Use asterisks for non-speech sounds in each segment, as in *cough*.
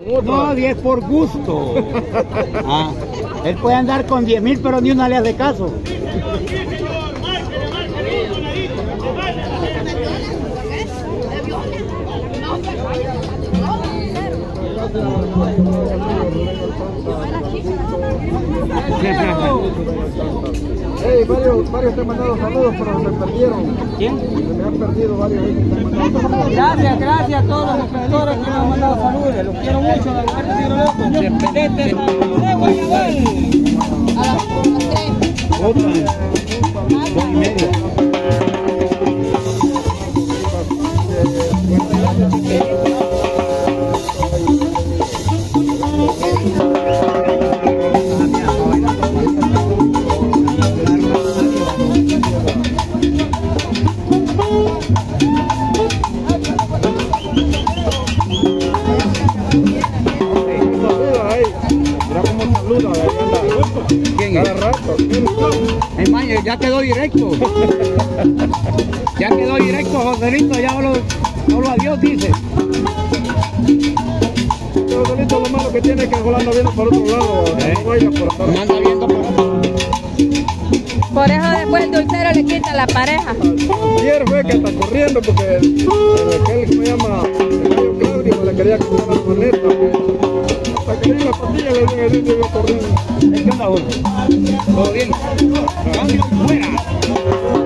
No, 10 por gusto. Ah, él puede andar con 10 mil, pero ni una le hace caso. Hey, varios, varios te han mandado saludos, pero me perdieron. ¿Quién? Se me han perdido varios. Gracias, gracias a todos los suscriptores que me han mandado saludos. Los quiero mucho, la mujer de Tiro Loco. Chespelete de Guayabal. Otra. Dos y media. Adiós dice. Pero solito lo malo que tiene es que Jolanda viene por otro lado. Acá. No anda viendo por Por eso después el dulcero le quita la pareja. Ayer fue que está corriendo porque el, el- aquel que me llama el gallo Claudio le quería quitar la maleta. Hasta que le la pastilla le dije, "Dios, yo corriendo. ¿Qué onda, Jorge? ¿Todo bien? Fuera.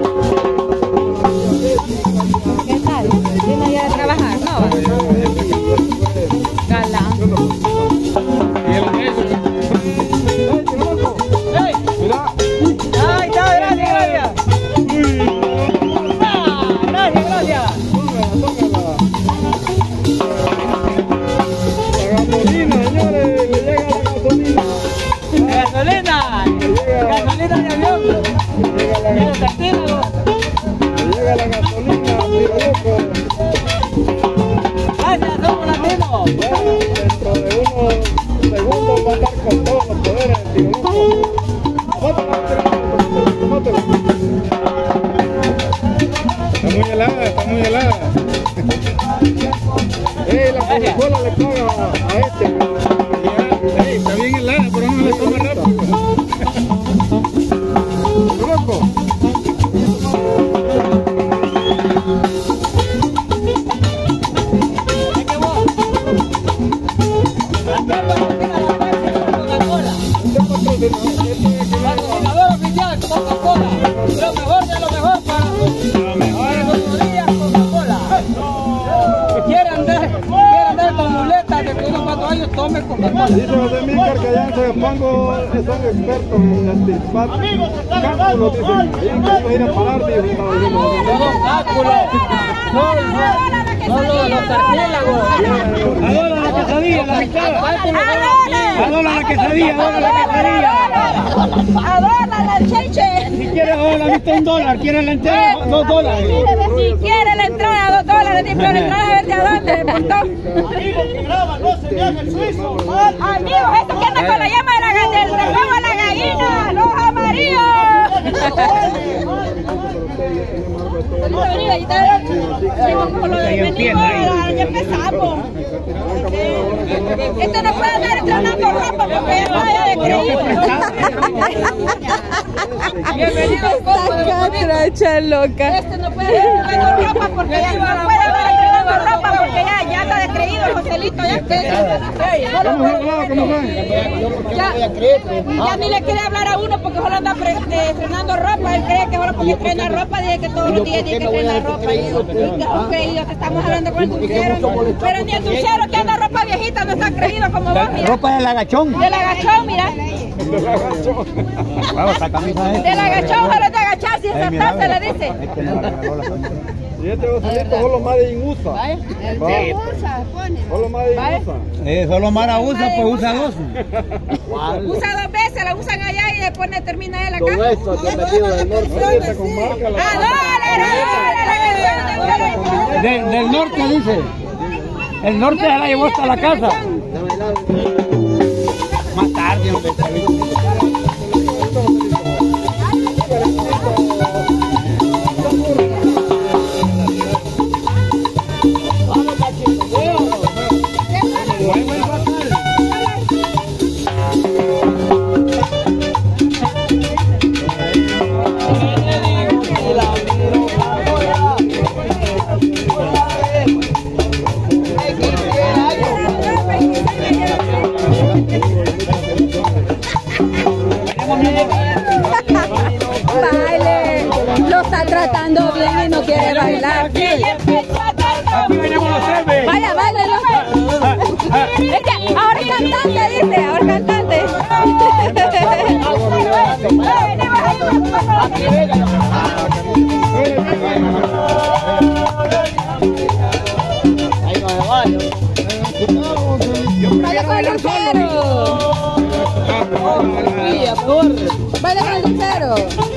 Tome Coca-Cola. Dice José que allá en expertos en anticipar cálculos, dicen. Ahí que ir a parar, dijo, estaba diciendo. Todos cálculos. Son los, cartílagos. La quesadilla, la mitad. Adora la quesadilla, adora la quesadilla. Adora la cheche. Si quieres ahora la mitad un dólar, quieres la entera dos dólares. Si quiere la entrada, dos dólares, ni pero la entrada es de a dónde, de portón. Amigos, esto que anda con la llama de la, ga- del a la gallina, los amarillos. Ya empezamos. Este no puede andar Bienvenido loca. Este no puede ropa porque ya no puede andar estrenando ropa porque ya, ya está ya ni le quiere hablar a uno porque solo anda de- estrenando ropa. Él cree que solo porque estrena ropa, dice que todos los días tiene que estrenar ropa. Y estamos hablando con el dulcero. Pero ni el dulcero que anda ropa viejita no está creído como vos, mira. Ropa del agachón. Del agachón, mira. Camisa es. Del agachón, solo de agachar sin sentarse, le dice. Este me la regaló la señora. Y este Joselito solo más de Ingusa. Solo más de Ingusa. Eh, solo Mara usa, pues usa dos. *laughs* Usa dos veces, la usan allá y después termina él acá. Con marca la. ¡A dólares, a dólares! La canción de De- del norte dice. El norte se la llevó hasta la casa. Más tarde, hombre. mueve. Vaya, vale, Es que ahora cantante, dice, ahora cantante. Vaya con el lucero. Vaya con el lucero.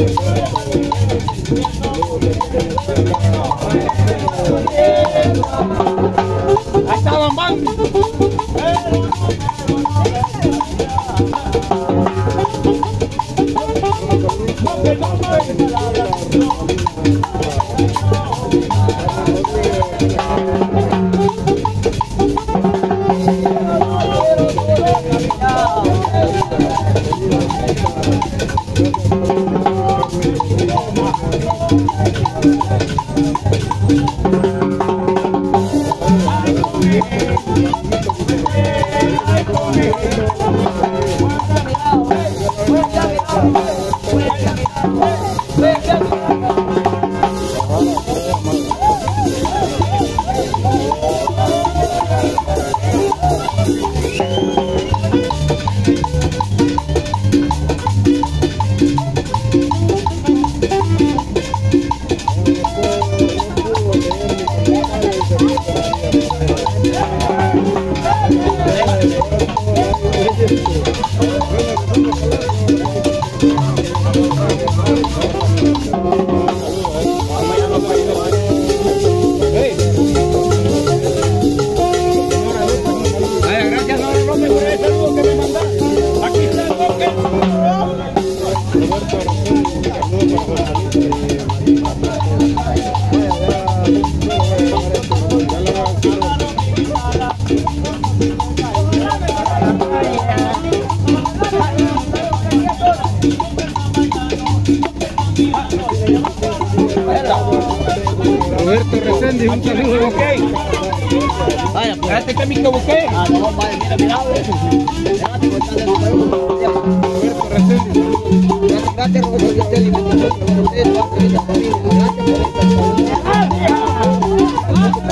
Ahí está Bambán. Bam. Reséndiz, un saludo. Vaya, pues. Este que busqué. Ah, no, vale, mira, mira. Gracias, esta familia. Gracias por esta. Bueno, Dios.